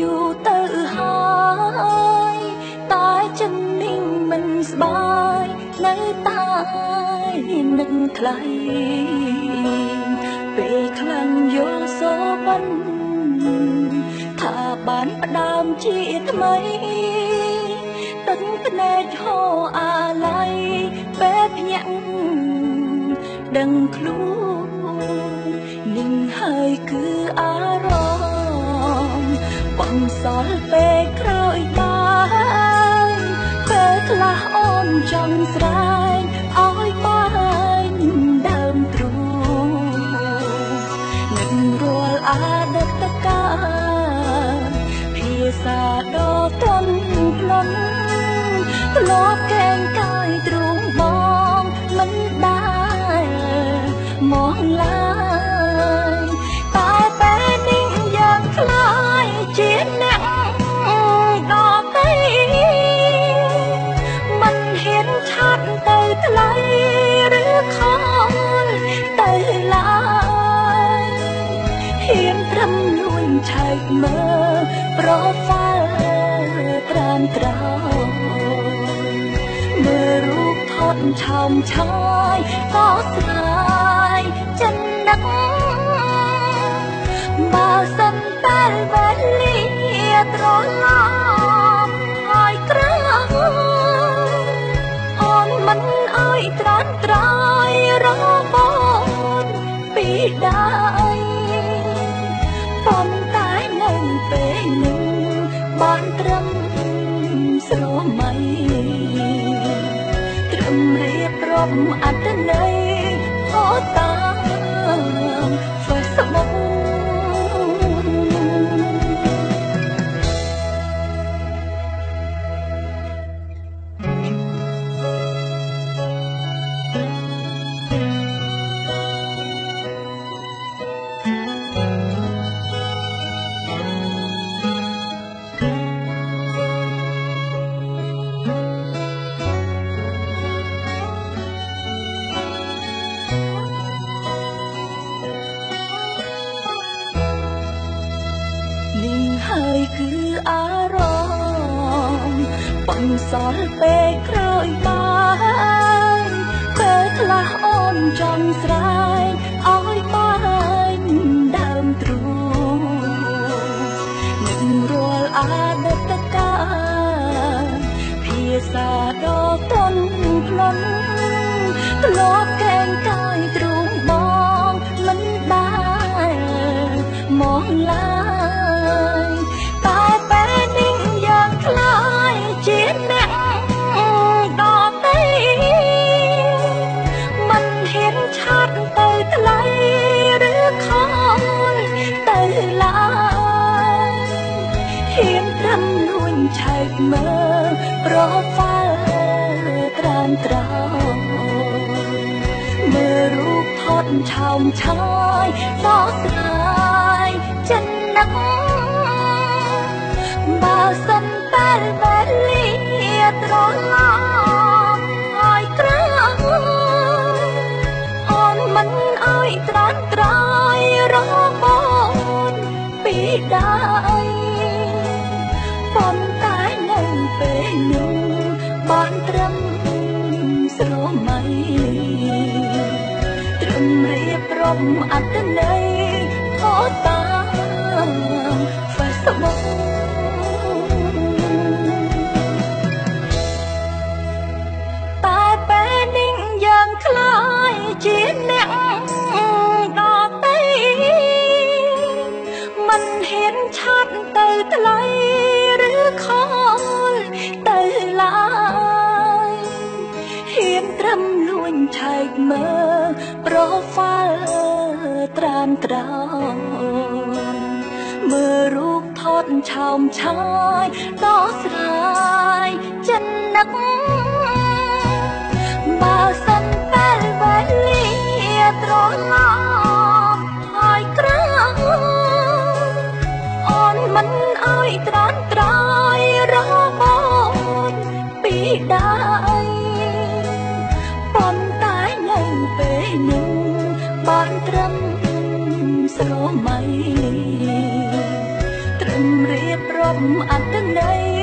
យូរទៅហើយតែចិននេះមិនស្បាយនៅតែនឹកថ្លៃពេលខ្លាំងយល់សបិនថាបានផ្ដើមជាថ្មីទឹកភ្នែកហូរអាឡ័យពេលភ្ញាក់ដឹងខ្លួននឹងហើយគឺអារម្មណ៍បងស ល់ពេលក្រោយបានពេលខ្លះអូនចង់ស្រែកឲ្យបានដើមទ្រូងនឹងរាល់អតីតកាលភាសាដ៏ទន់ភ្លន់ធ្លាប់កែងកាយទ្រូងបងមិនដែលមកឡើយ ថ្លៃឬខលទៅឡើយហ៊ានត្រឹមលួចឆែកមើលប្រហ្វាល់ត្រានត្រោមើលរូបថតឆោមឆាយក៏ស្រាយចិនដឹកបើសិនតែវេលាត្រឡប់ យត្រានត្រយរបនពីដៃប៉ុន្តែនៅពេលនេះបានត្រឹមស្រមៃត្រឹមរៀបរាប់អត្តន័យហូត គឺអារម្មណ៍បងសល់ពេលក្រោយបានពេលខ្លះអូនចង់ស្រែកឲ្យបានដើមទ្រូងនឹងរាល់អតីតកាលភាសាដ៏ទន់ភ្លន់ធ្លាប់កែងកាយទ្រូ ចឆែកមើលប្រហ្វាល់ត្រានត្រោមើលរូបថតឆោមឆាយសោកស្ដាយចិនដឹកបើសិនតែវេលាត្រឡប់ហើយក្រោយអូនមិនអើយត្រា បរាប់អត្តន័យហូតតាម Facebook តែពេលនេះយ៉ាងខ្លាយជាអ្នកដតីមិនហ៊ានឆាត់ទៅថ្លៃឬខលទៅឡើយហ៊ានត្រឹមលួចឆែកមើល ប្រហ្វាល់ត្រានត្រោមើលរូបថតឆោមឆាយដោះស្រាយចិននឹកបើសិនតែវេលាត្រឡប់ហើយក្រោយអូនមិនអើយត្រានត្រយរបនពីដៃ ត្រឹមស្រមៃត្រឹមរៀបរាប់អត្តន័យ